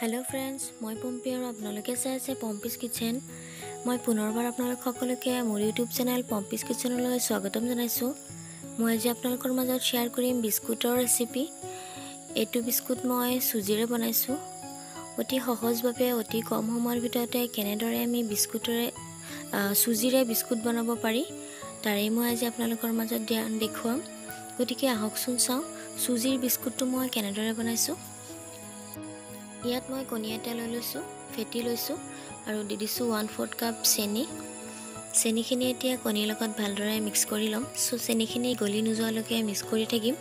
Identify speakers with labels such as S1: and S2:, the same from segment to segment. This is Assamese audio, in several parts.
S1: হেল্ল' ফ্ৰেণ্ডছ মই পম্পী আৰু আপোনালোকে চাই আছে পম্পিজ কিটচেন মই পুনৰবাৰ আপোনালোক সকলোকে মোৰ ইউটিউব চেনেল পম্পিজ কিটচেনলৈ স্বাগতম জনাইছোঁ। মই আজি আপোনালোকৰ মাজত শ্বেয়াৰ কৰিম বিস্কুটৰ ৰেচিপি এইটো বিস্কুট মই চুজিৰে বনাইছোঁ। অতি সহজভাৱে অতি কম সময়ৰ ভিতৰতে কেনেদৰে আমি বিস্কুটৰে চুজিৰে বিস্কুট বনাব পাৰি তাৰেই মই আজি আপোনালোকৰ মাজত দেখুৱাম। গতিকে আহকচোন চাওঁ চুজিৰ বিস্কুটটো মই কেনেদৰে বনাইছোঁ। ইয়াত মই কণী এটা লৈ লৈছোঁ ফেটি লৈছোঁ আৰু দি দিছোঁ ওৱান ফ'ৰ্থ কাপ চেনি। চেনিখিনি এতিয়া কণীৰ লগত ভালদৰে মিক্স কৰি ল'ম। চ' চেনিখিনি গলি নোযোৱালৈকে মিক্স কৰি থাকিম।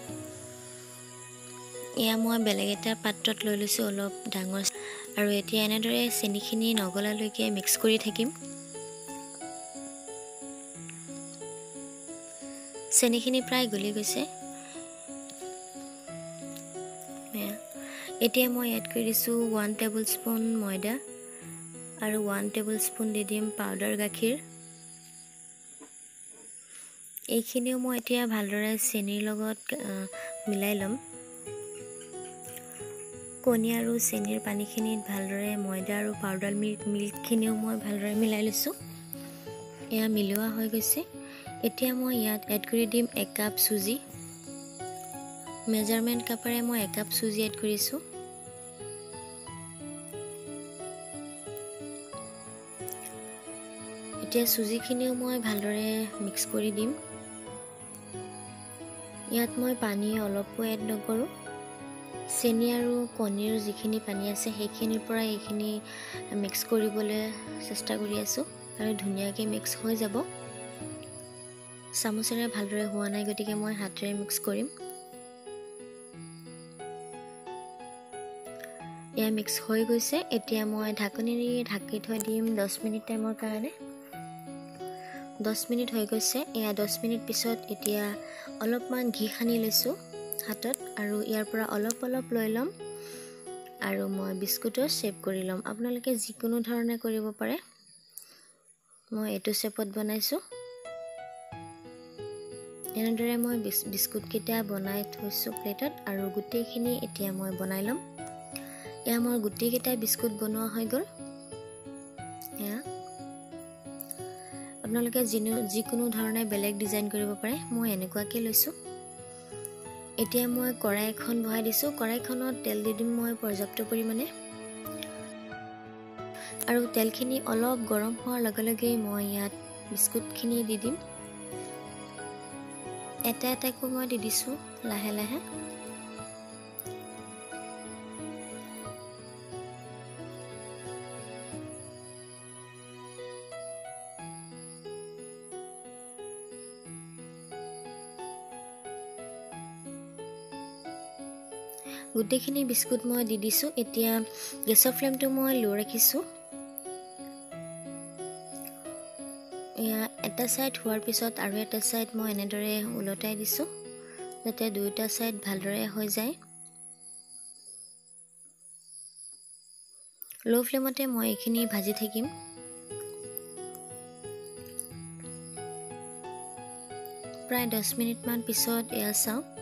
S1: এয়া মই বেলেগ এটা পাত্ৰত লৈ লৈছোঁ অলপ ডাঙৰ। আৰু এতিয়া এনেদৰে চেনিখিনি নগলালৈকে মিক্স কৰি থাকিম। চেনিখিনি প্ৰায় গলি গৈছে। এতিয়া মই এড কৰি দিছোঁ ওৱান টেবুল স্পুন ময়দা আৰু ওৱান টেবুল স্পুন দি দিম পাউডাৰ গাখীৰ। এইখিনিও মই এতিয়া ভালদৰে চেনিৰ লগত মিলাই ল'ম। কণী আৰু চেনিৰ পানীখিনিত ভালদৰে ময়দা আৰু পাউডাৰ মিল্ক মিল্কখিনিও মই ভালদৰে মিলাই লৈছোঁ। এয়া মিলোৱা হৈ গৈছে। এতিয়া মই ইয়াত এড কৰি দিম এক কাপ চুজি। মেজাৰমেণ্ট কাপেৰে মই একাপ চুজি এড কৰিছোঁ। এতিয়া চুজিখিনিও মই ভালদৰে মিক্স কৰি দিম। ইয়াত মই পানী অলপো এড নকৰোঁ। চেনি আৰু কণীৰ যিখিনি পানী আছে সেইখিনিৰ পৰা এইখিনি মিক্স কৰিবলৈ চেষ্টা কৰি আছোঁ আৰু ধুনীয়াকৈ মিক্স হৈ যাব। চামুচেৰে ভালদৰে হোৱা নাই গতিকে মই হাতেৰে মিক্স কৰিম। এয়া মিক্স হৈ গৈছে। এতিয়া মই ঢাকনিৰে ঢাকি থৈ দিম দহ মিনিট টাইমৰ কাৰণে। দহ মিনিট হৈ গৈছে। এয়া দহ মিনিট পিছত এতিয়া অলপমান ঘি সানি লৈছোঁ হাতত আৰু ইয়াৰ পৰা অলপ অলপ লৈ ল'ম আৰু মই বিস্কুটৰ শ্বেপ কৰি ল'ম। আপোনালোকে যিকোনো ধৰণে কৰিব পাৰে। মই এইটো শ্বেপত বনাইছোঁ। এনেদৰে মই বিস্কুটকেইটা বনাই থৈছোঁ প্লেটত আৰু গোটেইখিনি এতিয়া মই বনাই ল'ম। এয়া মোৰ গোটেইকেইটা বিস্কুট বনোৱা হৈ গ'ল। এয়া। আপোনালোকে যিনো যিকোনো ধৰণে বেলেগ ডিজাইন কৰিব পাৰে মই এনেকুৱাকৈ লৈছোঁ। এতিয়া মই কড়াই এখন বহাই দিছোঁ। কড়াইখনত তেল দি দিম মই পৰ্যাপ্ত পৰিমাণে। আৰু তেলখিনি অলপ গৰম হোৱাৰ লগে লগেই মই ইয়াত বিস্কুটখিনি দি দিম। এটা এটাকৈ মই দি দিছোঁ লাহে লাহে। গোটেইখিনি বিস্কুট মই দি দিছোঁ। এতিয়া গেছৰ ফ্লেমটো মই ল' ৰাখিছোঁ। এটা ছাইড হোৱাৰ পিছত আৰু এটা ছাইড মই এনেদৰে ওলটাই দিছোঁ যাতে দুয়োটা ছাইড ভালদৰে হৈ যায়। ল' ফ্লেমতে মই এইখিনি ভাজি থাকিম। প্ৰায় দহ মিনিটমান পিছত এয়া চাওঁ।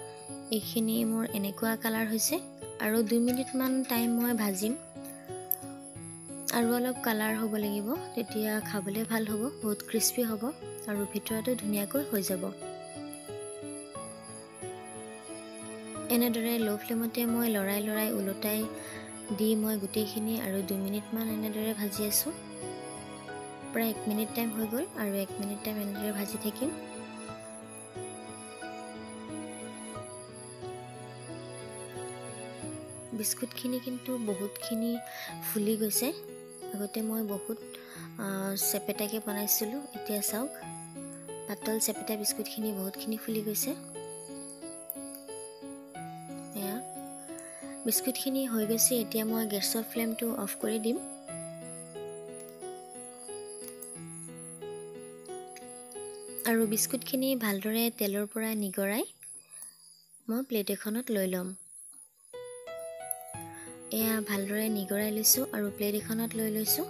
S1: এইখিনি মোৰ এনেকুৱা কালাৰ হৈছে আৰু দুই মিনিটমান টাইম মই ভাজিম। আৰু অলপ কালাৰ হ'ব লাগিব তেতিয়া খাবলৈ ভাল হ'ব বহুত ক্ৰিস্পি হ'ব আৰু ভিতৰতো ধুনীয়াকৈ হৈ যাব। এনেদৰে ল' ফ্লেমতে মই লৰাই লৰাই ওলোটাই দি মই গোটেইখিনি আৰু দুই মিনিটমান এনেদৰে ভাজি আছোঁ। প্ৰায় এক মিনিট টাইম হৈ গ'ল আৰু এক মিনিট টাইম এনেদৰে ভাজি থাকিম। বিস্কুটখিনি কিন্তু বহুতখিনি ফুলি গৈছে। আগতে মই বহুত চেপেটাকৈ বনাইছিলোঁ এতিয়া চাওক। পাতল চেপেটা বিস্কুটখিনি বহুতখিনি ফুলি গৈছে। এয়া। বিস্কুটখিনি হৈ গৈছে এতিয়া মই গেছৰ ফ্লেমটো অফ কৰি দিম। আৰু বিস্কুটখিনি ভালদৰে তেলৰ পৰা নিগৰাই মই প্লেট এখনত লৈ ল'ম। এয়া ভালদৰে নিগৰাই লৈছোঁ আৰু প্লেট এখনত লৈ লৈছোঁ।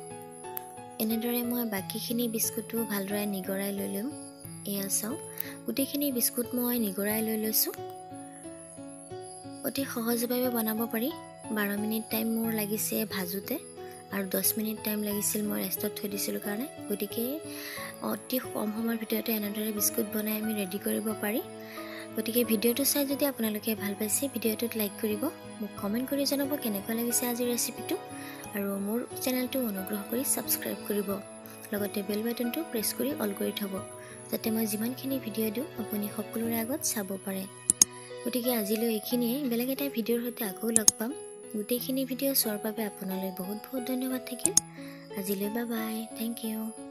S1: এনেদৰে মই বাকীখিনি বিস্কুটো ভালদৰে নিগৰাই লৈ ল'ম এয়া চাওঁ গোটেইখিনি বিস্কুট মই নিগৰাই লৈ লৈছোঁ। অতি সহজভাৱে বনাব পাৰি। বাৰ মিনিট টাইম মোৰ লাগিছে ভাজোঁতে আৰু দহ মিনিট টাইম লাগিছিল মই ৰেষ্টত থৈ দিছিলোঁ কাৰণে। গতিকে অতি কম সময়ৰ ভিতৰতে এনেদৰে বিস্কুট বনাই আমি ৰেডি কৰিব পাৰি। গতিকে ভিডিঅ'টো চাই যদি আপোনালোকে ভাল পাইছে ভিডিঅ'টোত লাইক কৰিব মোক কমেণ্ট কৰি জনাব কেনেকুৱা লাগিছে আজিৰ ৰেচিপিটো আৰু মোৰ চেনেলটো অনুগ্ৰহ কৰি ছাবস্ক্ৰাইব কৰিব। লগতে বেল বাটনটো প্ৰেছ কৰি অল কৰি থ'ব যাতে মই যিমানখিনি ভিডিঅ' দিওঁ আপুনি সকলোৰে আগত চাব পাৰে। গতিকে আজিলৈ এইখিনিয়ে। বেলেগ এটা ভিডিঅ'ৰ সৈতে আকৌ লগ পাম। গোটেইখিনি ভিডিঅ' চোৱাৰ বাবে আপোনালৈ বহুত বহুত ধন্যবাদ থাকিল। আজিলৈ বাই বাই থেংক ইউ